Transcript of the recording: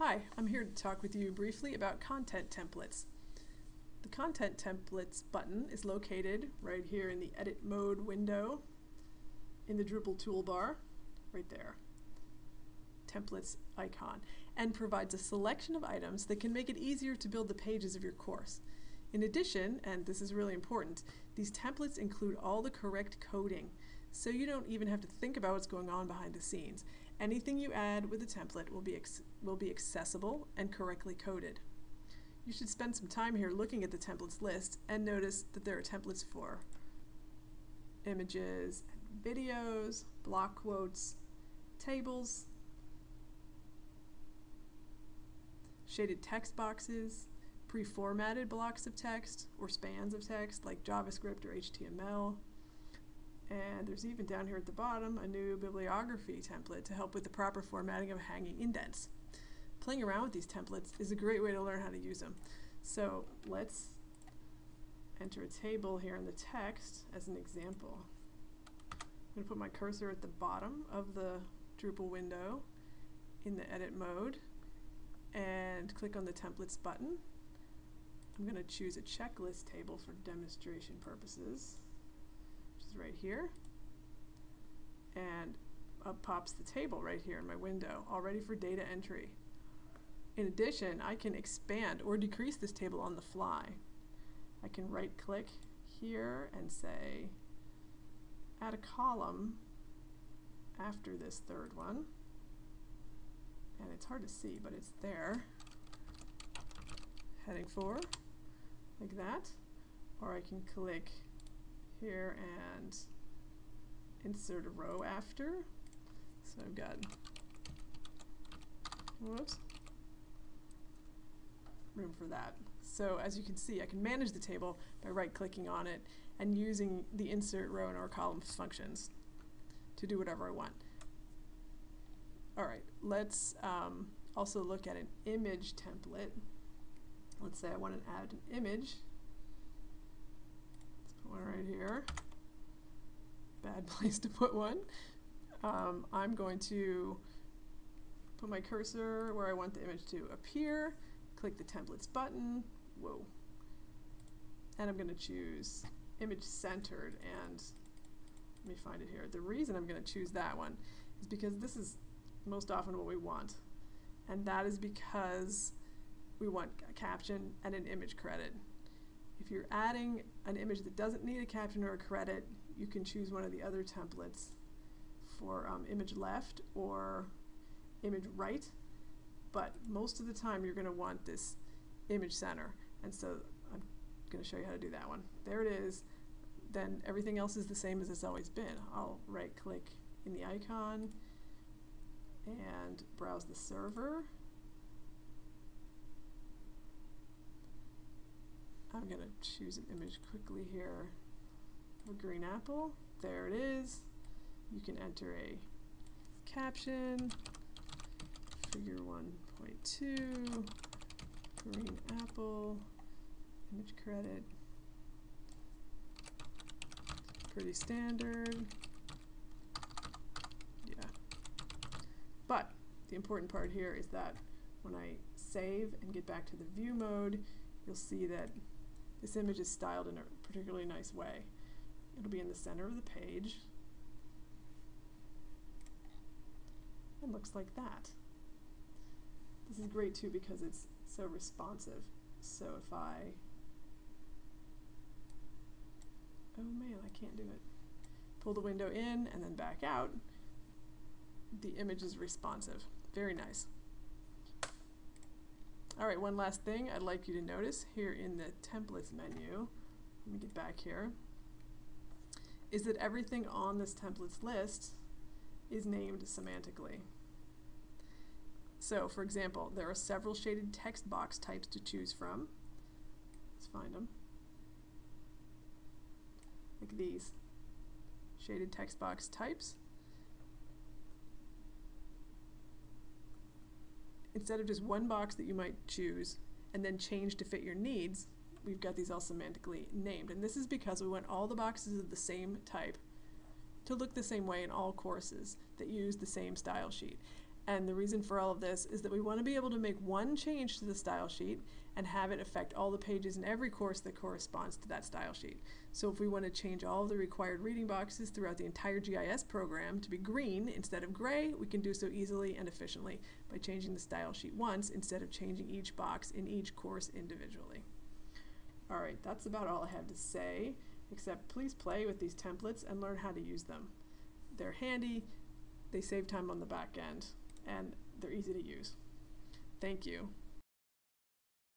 Hi, I'm here to talk with you briefly about content templates. The Content Templates button is located right here in the Edit Mode window in the Drupal toolbar, right there. Templates icon, and provides a selection of items that can make it easier to build the pages of your course. In addition, and this is really important, these templates include all the correct coding, so you don't even have to think about what's going on behind the scenes. Anything you add with a template will be, will be accessible and correctly coded. You should spend some time here looking at the templates list and notice that there are templates for images, videos, block quotes, tables, shaded text boxes, pre-formatted blocks of text or spans of text like JavaScript or HTML, and there's even down here at the bottom a new bibliography template to help with the proper formatting of hanging indents. Playing around with these templates is a great way to learn how to use them. So let's enter a table here in the text as an example. I'm going to put my cursor at the bottom of the Drupal window in the edit mode and click on the templates button. I'm going to choose a checklist table for demonstration purposes right here. And up pops the table right here in my window, all ready for data entry. In addition, I can expand or decrease this table on the fly. I can right click here and say add a column after this third one. And it's hard to see, but it's there. Heading 4, like that. Or I can click here and insert a row after. So I've got, whoops, room for that. So as you can see, I can manage the table by right-clicking on it and using the insert row and or column functions to do whatever I want. All right, let's um, also look at an image template. Let's say I want to add an image one right here. Bad place to put one. Um, I'm going to put my cursor where I want the image to appear, click the templates button, whoa, and I'm going to choose image centered and let me find it here. The reason I'm going to choose that one is because this is most often what we want and that is because we want a caption and an image credit. If you're adding an image that doesn't need a caption or a credit, you can choose one of the other templates for um, image left or image right. But most of the time you're going to want this image center. And so I'm going to show you how to do that one. There it is. Then everything else is the same as it's always been. I'll right click in the icon and browse the server. I'm going to choose an image quickly here a green apple. There it is. You can enter a caption, figure 1.2, green apple, image credit, pretty standard. Yeah. But the important part here is that when I save and get back to the view mode, you'll see that this image is styled in a particularly nice way. It'll be in the center of the page. And looks like that. This is great too because it's so responsive. So if I, oh man, I can't do it. Pull the window in and then back out, the image is responsive. Very nice. All right, one last thing I'd like you to notice here in the templates menu, let me get back here, is that everything on this templates list is named semantically. So, for example, there are several shaded text box types to choose from. Let's find them. Like these. Shaded text box types. Instead of just one box that you might choose and then change to fit your needs, we've got these all semantically named. And this is because we want all the boxes of the same type to look the same way in all courses that use the same style sheet. And the reason for all of this is that we want to be able to make one change to the style sheet and have it affect all the pages in every course that corresponds to that style sheet. So if we want to change all of the required reading boxes throughout the entire GIS program to be green instead of gray, we can do so easily and efficiently by changing the style sheet once instead of changing each box in each course individually. Alright, that's about all I have to say, except please play with these templates and learn how to use them. They're handy, they save time on the back end, and they're easy to use. Thank you.